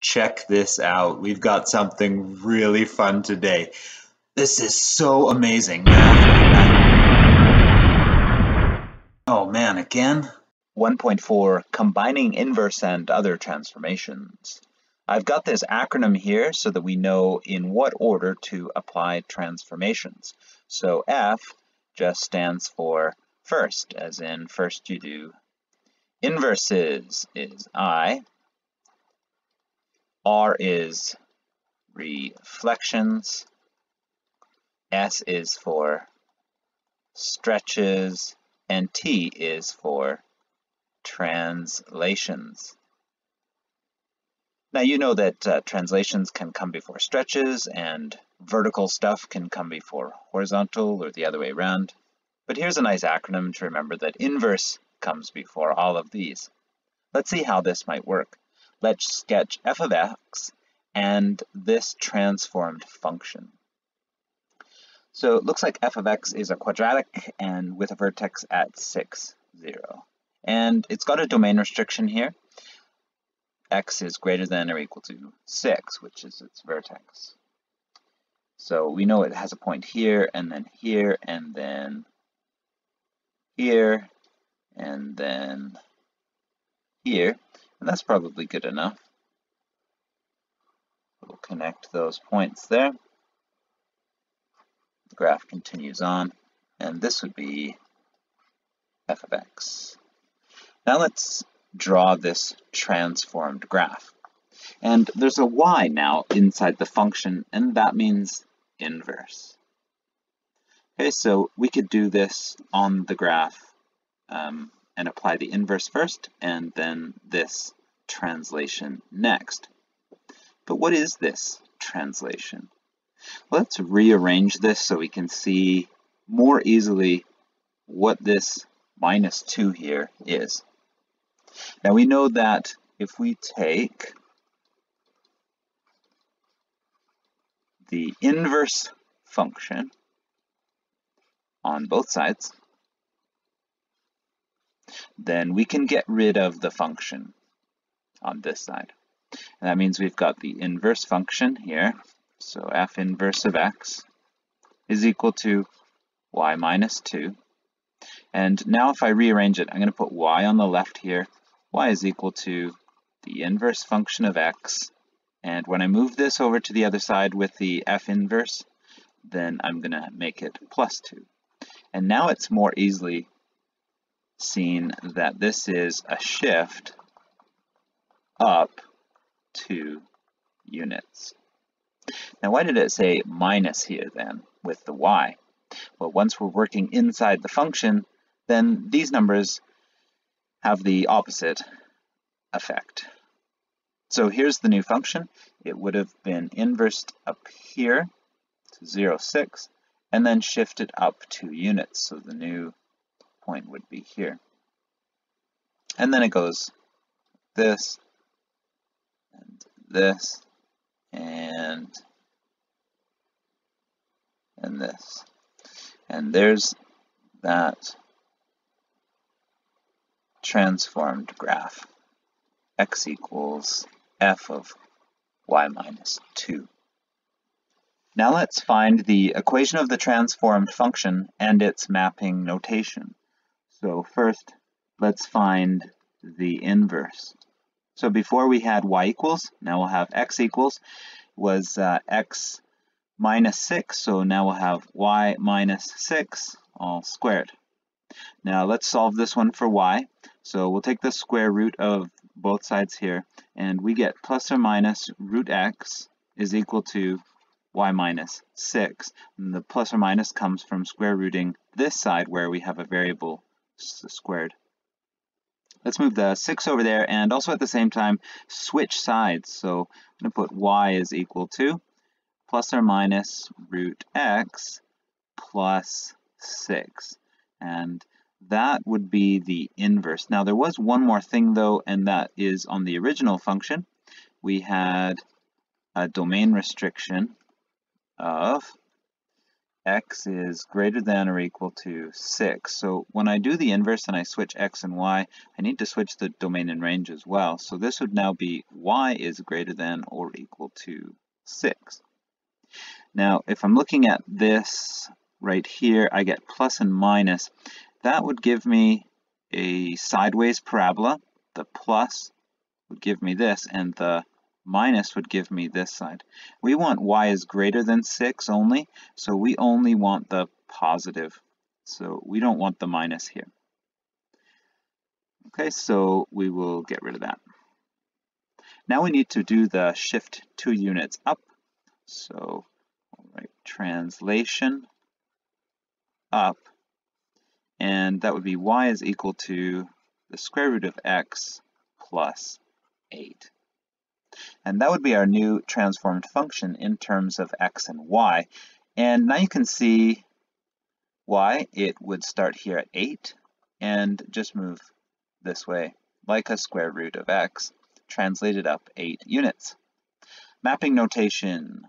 Check this out. We've got something really fun today. This is so amazing. Oh man, again? 1.4 Combining Inverse and Other Transformations. I've got this acronym here so that we know in what order to apply transformations. So F just stands for first, as in first you do inverses is I, R is reflections, S is for stretches, and T is for translations. Now you know that uh, translations can come before stretches and vertical stuff can come before horizontal or the other way around. But here's a nice acronym to remember that inverse comes before all of these. Let's see how this might work. Let's sketch f of x and this transformed function. So it looks like f of x is a quadratic and with a vertex at 6, 0. And it's got a domain restriction here. x is greater than or equal to 6, which is its vertex. So we know it has a point here, and then here, and then here, and then here, and that's probably good enough. We'll connect those points there. The graph continues on, and this would be f of x. Now let's draw this transformed graph. And there's a y now inside the function, and that means inverse. Okay, so we could do this on the graph um, and apply the inverse first, and then this translation next. But what is this translation? Let's rearrange this so we can see more easily what this minus 2 here is. Now we know that if we take the inverse function on both sides, then we can get rid of the function on this side. And that means we've got the inverse function here. So f inverse of x is equal to y minus 2. And now if I rearrange it, I'm going to put y on the left here. y is equal to the inverse function of x. And when I move this over to the other side with the f inverse, then I'm going to make it plus 2. And now it's more easily seen that this is a shift up two units. Now why did it say minus here then with the y? Well, once we're working inside the function, then these numbers have the opposite effect. So here's the new function. It would have been inversed up here to 0, 6, and then shifted up two units. So the new point would be here. And then it goes this, and this, and, and this. And there's that transformed graph. x equals f of y minus 2. Now let's find the equation of the transformed function and its mapping notation. So first, let's find the inverse. So before we had y equals, now we'll have x equals, was uh, x minus 6, so now we'll have y minus 6 all squared. Now let's solve this one for y. So we'll take the square root of both sides here, and we get plus or minus root x is equal to y minus 6. And the plus or minus comes from square rooting this side where we have a variable squared. Let's move the 6 over there and also at the same time switch sides. So I'm going to put y is equal to plus or minus root x plus 6. And that would be the inverse. Now there was one more thing though, and that is on the original function. We had a domain restriction of x is greater than or equal to 6. So when I do the inverse and I switch x and y, I need to switch the domain and range as well. So this would now be y is greater than or equal to 6. Now, if I'm looking at this right here, I get plus and minus. That would give me a sideways parabola. The plus would give me this, and the minus would give me this side. We want y is greater than 6 only, so we only want the positive. So we don't want the minus here. Okay, so we will get rid of that. Now we need to do the shift two units up. So, translation up, and that would be y is equal to the square root of x plus 8. And that would be our new transformed function in terms of x and y. And now you can see why it would start here at 8 and just move this way, like a square root of x, translated up 8 units. Mapping notation,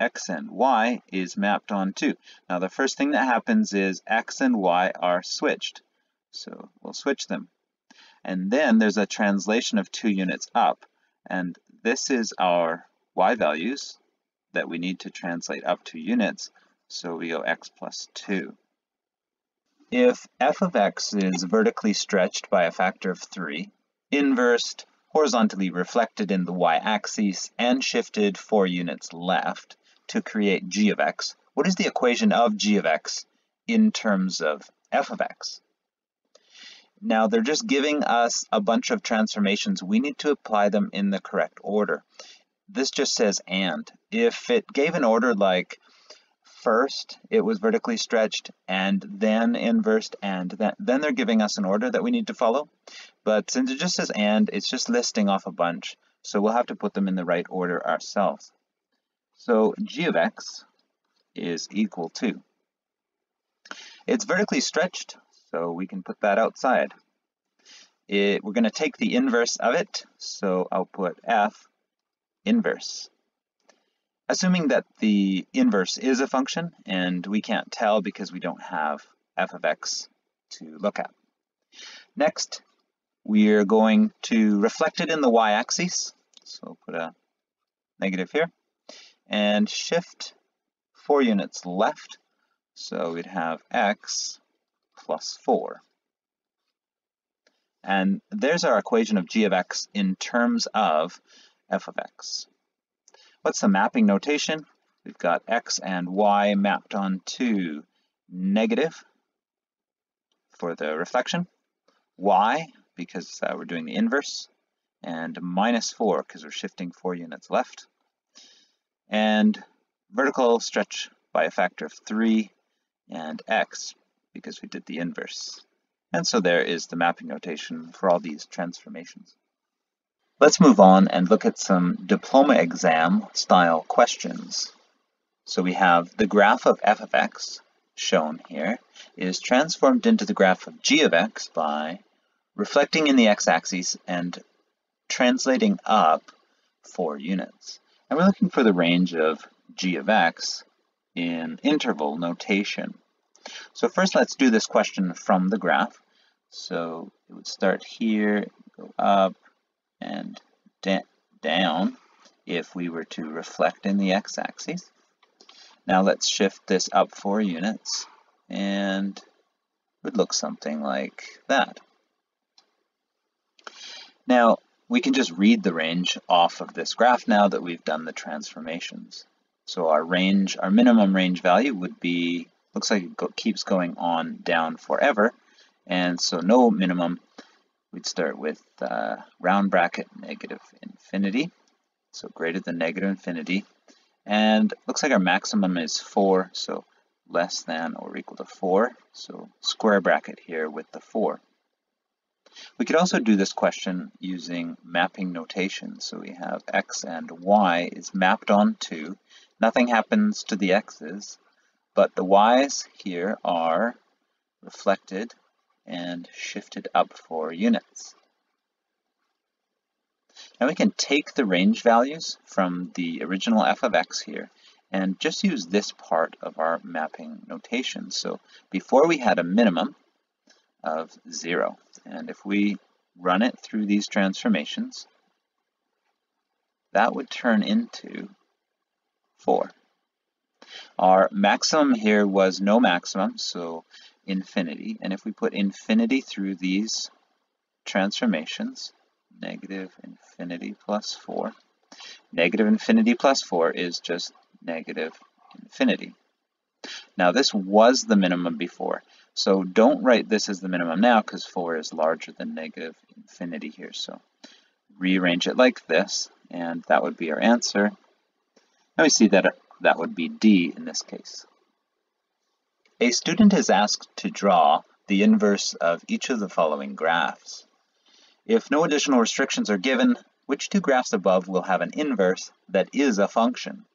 x and y is mapped on 2. Now the first thing that happens is x and y are switched. So we'll switch them. And then there's a translation of 2 units up. And this is our y values that we need to translate up two units. So we go x plus 2. If f of x is vertically stretched by a factor of 3, inversed, horizontally reflected in the y-axis, and shifted 4 units left to create g of x, what is the equation of g of x in terms of f of x? Now they're just giving us a bunch of transformations. We need to apply them in the correct order. This just says and. If it gave an order like first it was vertically stretched and then inversed and then, then they're giving us an order that we need to follow. But since it just says and, it's just listing off a bunch. So we'll have to put them in the right order ourselves. So g of x is equal to, it's vertically stretched, so we can put that outside. It, we're going to take the inverse of it, so I'll put f inverse. Assuming that the inverse is a function, and we can't tell because we don't have f of x to look at. Next, we're going to reflect it in the y-axis, so I'll put a negative here, and shift four units left, so we'd have x plus 4. And there's our equation of g of x in terms of f of x. What's the mapping notation? We've got x and y mapped onto negative for the reflection, y because uh, we're doing the inverse, and minus 4 because we're shifting 4 units left, and vertical stretch by a factor of 3, and x because we did the inverse. And so there is the mapping notation for all these transformations. Let's move on and look at some diploma exam style questions. So we have the graph of f of x, shown here, is transformed into the graph of g of x by reflecting in the x-axis and translating up four units. And we're looking for the range of g of x in interval notation. So first let's do this question from the graph. So it would start here, go up and down if we were to reflect in the x-axis. Now let's shift this up four units and it would look something like that. Now we can just read the range off of this graph now that we've done the transformations. So our range, our minimum range value would be looks like it go, keeps going on down forever. And so no minimum, we'd start with uh, round bracket negative infinity, so greater than negative infinity. And looks like our maximum is 4, so less than or equal to 4. So square bracket here with the 4. We could also do this question using mapping notation. So we have x and y is mapped onto, nothing happens to the x's, but the y's here are reflected and shifted up four units. Now we can take the range values from the original f of x here and just use this part of our mapping notation. So before we had a minimum of 0, and if we run it through these transformations, that would turn into 4. Our maximum here was no maximum, so infinity. And if we put infinity through these transformations, negative infinity plus 4, negative infinity plus 4 is just negative infinity. Now this was the minimum before, so don't write this as the minimum now because 4 is larger than negative infinity here. So rearrange it like this, and that would be our answer. Now we see that that would be D in this case. A student is asked to draw the inverse of each of the following graphs. If no additional restrictions are given, which two graphs above will have an inverse that is a function?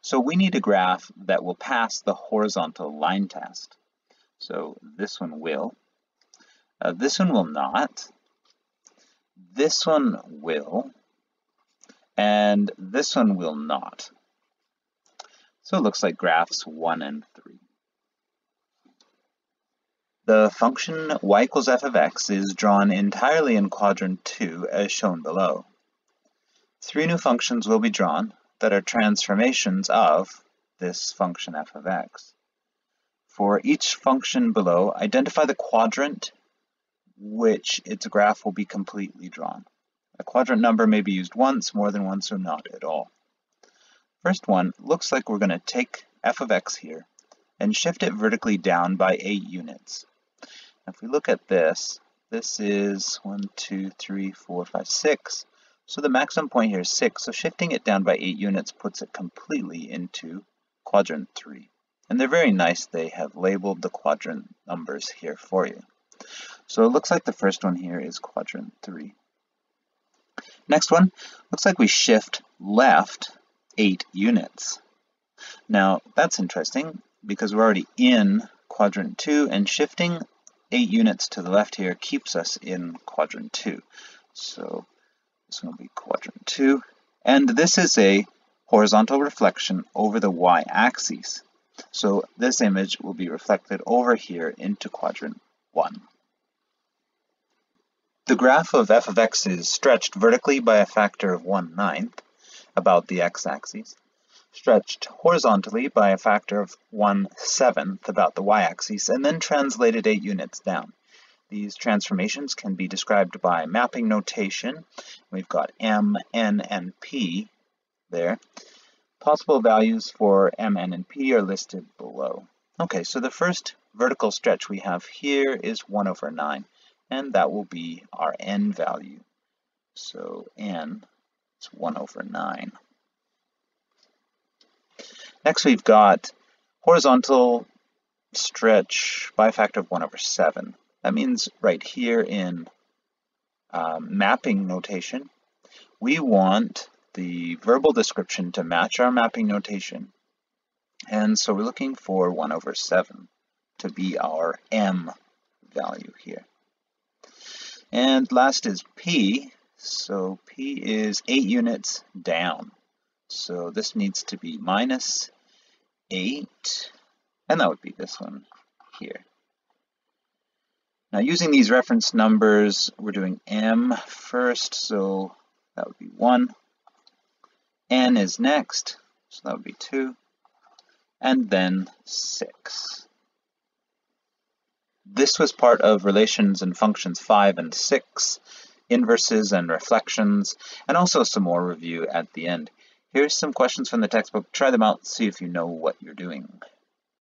So we need a graph that will pass the horizontal line test. So this one will. Uh, this one will not. This one will. And this one will not. So it looks like graphs 1 and 3. The function y equals f of x is drawn entirely in quadrant 2 as shown below. Three new functions will be drawn that are transformations of this function f of x. For each function below, identify the quadrant which its graph will be completely drawn. A quadrant number may be used once, more than once, or not at all. First one looks like we're going to take f of x here and shift it vertically down by 8 units. If we look at this, this is 1, 2, 3, 4, 5, 6. So the maximum point here is 6, so shifting it down by 8 units puts it completely into quadrant 3. And they're very nice, they have labeled the quadrant numbers here for you. So it looks like the first one here is quadrant 3. Next one, looks like we shift left 8 units. Now that's interesting because we're already in quadrant 2 and shifting 8 units to the left here keeps us in quadrant 2. So this will be quadrant 2 and this is a horizontal reflection over the y-axis. So this image will be reflected over here into quadrant 1. The graph of f of x is stretched vertically by a factor of 1 ninth about the x-axis, stretched horizontally by a factor of 1 seventh about the y-axis, and then translated 8 units down. These transformations can be described by mapping notation. We've got m, n, and p there. Possible values for m, n, and p are listed below. Okay, so the first vertical stretch we have here is 1 over 9, and that will be our n value. So n it's 1 over 9. Next we've got horizontal stretch by a factor of 1 over 7. That means right here in um, mapping notation, we want the verbal description to match our mapping notation. And so we're looking for 1 over 7 to be our m value here. And last is p, so P is 8 units down. So this needs to be minus 8, and that would be this one here. Now using these reference numbers, we're doing M first, so that would be 1. N is next, so that would be 2. And then 6. This was part of relations and functions 5 and 6 inverses and reflections, and also some more review at the end. Here's some questions from the textbook. Try them out, see if you know what you're doing.